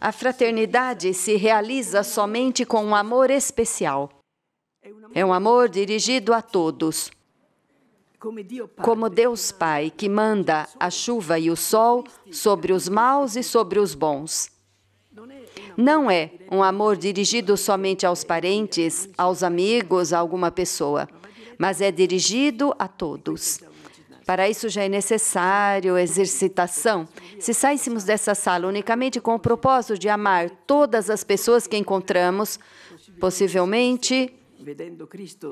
A fraternidade se realiza somente com um amor especial. É um amor dirigido a todos. Como Deus Pai, que manda a chuva e o sol sobre os maus e sobre os bons. Não é um amor dirigido somente aos parentes, aos amigos, a alguma pessoa, mas é dirigido a todos. Para isso já é necessário exercitação. Se saíssemos dessa sala unicamente com o propósito de amar todas as pessoas que encontramos, possivelmente,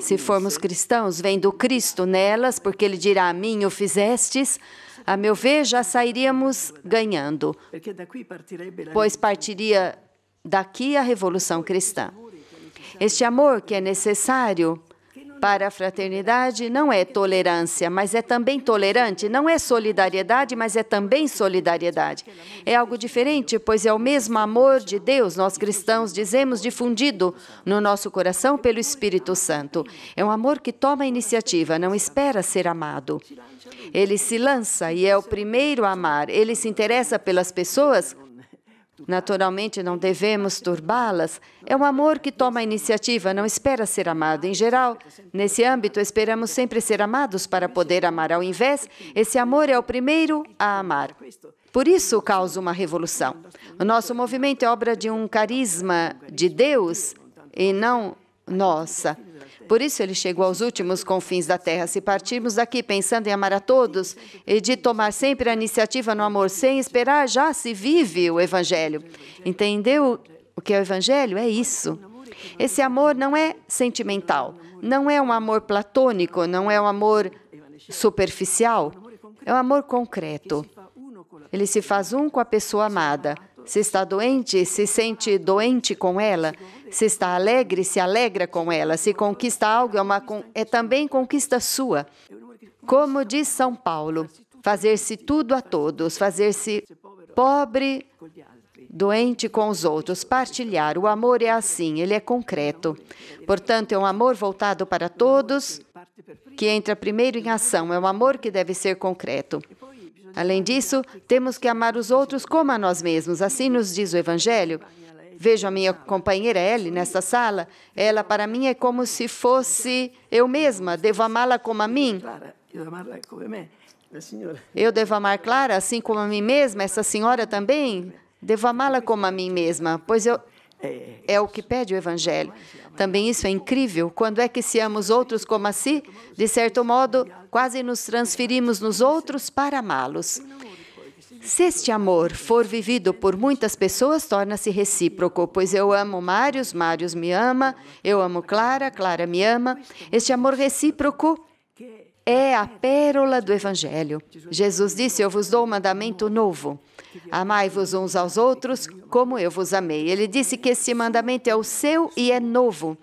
se formos cristãos, vendo Cristo nelas, porque Ele dirá: A mim o fizestes, a meu ver, já sairíamos ganhando, pois partiria daqui a revolução cristã. Este amor que é necessário para a fraternidade não é tolerância, mas é também tolerante. Não é solidariedade, mas é também solidariedade. É algo diferente, pois é o mesmo amor de Deus, nós cristãos dizemos, difundido no nosso coração pelo Espírito Santo. É um amor que toma a iniciativa, não espera ser amado. Ele se lança e é o primeiro a amar. Ele se interessa pelas pessoas Naturalmente, não devemos turbá-las. É um amor que toma a iniciativa, não espera ser amado. Em geral, nesse âmbito, esperamos sempre ser amados para poder amar. Ao invés, esse amor é o primeiro a amar. Por isso causa uma revolução. O nosso movimento é obra de um carisma de Deus e não nossa. Por isso ele chegou aos últimos confins da terra. Se partirmos daqui pensando em amar a todos e de tomar sempre a iniciativa no amor sem esperar, já se vive o Evangelho. Entendeu o que é o Evangelho? É isso. Esse amor não é sentimental, não é um amor platônico, não é um amor superficial, é um amor concreto. Ele se faz um com a pessoa amada. Se está doente, se sente doente com ela. Se está alegre, se alegra com ela. Se conquista algo, é, uma, é também conquista sua. Como diz São Paulo, fazer-se tudo a todos, fazer-se pobre, doente com os outros, partilhar. O amor é assim, ele é concreto. Portanto, é um amor voltado para todos que entra primeiro em ação, é um amor que deve ser concreto. Além disso, temos que amar os outros como a nós mesmos, assim nos diz o Evangelho. Vejo a minha companheira Ellie nesta sala. Ela, para mim, é como se fosse eu mesma. Devo amá-la como a mim. Eu devo amar Clara assim como a mim mesma. Essa senhora também. Devo amá-la como a mim mesma, pois eu, é o que pede o Evangelho. Também isso é incrível. Quando é que se ama os outros como a si? De certo modo, quase nos transferimos nos outros para amá-los. Se este amor for vivido por muitas pessoas, torna-se recíproco, pois eu amo Mários, Mários me ama, eu amo Clara, Clara me ama. Este amor recíproco é a pérola do Evangelho. Jesus disse: Eu vos dou um mandamento novo. Amai-vos uns aos outros como eu vos amei. Ele disse que esse mandamento é o seu e é novo.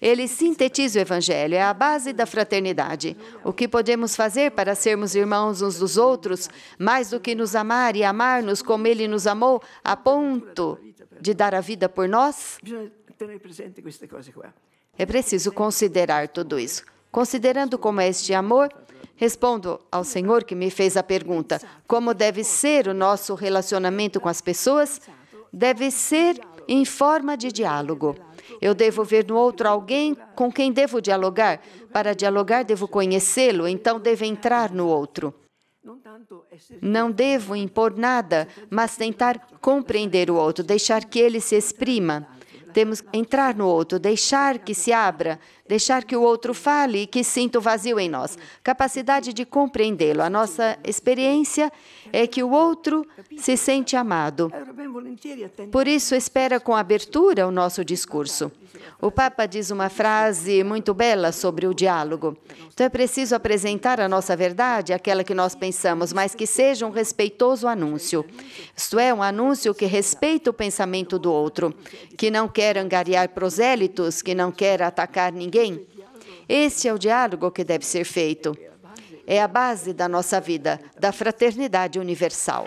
Ele sintetiza o Evangelho, é a base da fraternidade. O que podemos fazer para sermos irmãos uns dos outros, mais do que nos amar e amar-nos como Ele nos amou, a ponto de dar a vida por nós? É preciso considerar tudo isso. Considerando como é este amor, respondo ao Senhor que me fez a pergunta: como deve ser o nosso relacionamento com as pessoas? Deve ser em forma de diálogo. Eu devo ver no outro alguém com quem devo dialogar. Para dialogar, devo conhecê-lo, então devo entrar no outro. Não devo impor nada, mas tentar compreender o outro, deixar que ele se exprima. Temos que entrar no outro, deixar que se abra, deixar que o outro fale e que sinta o vazio em nós. Capacidade de compreendê-lo. A nossa experiência é que o outro se sente amado. Por isso, espera com abertura o nosso discurso. O Papa diz uma frase muito bela sobre o diálogo. Então é preciso apresentar a nossa verdade, aquela que nós pensamos, mas que seja um respeitoso anúncio. Isto é, um anúncio que respeita o pensamento do outro, que não quer angariar prosélitos, que não quer atacar ninguém. Este é o diálogo que deve ser feito. É a base da nossa vida, da fraternidade universal.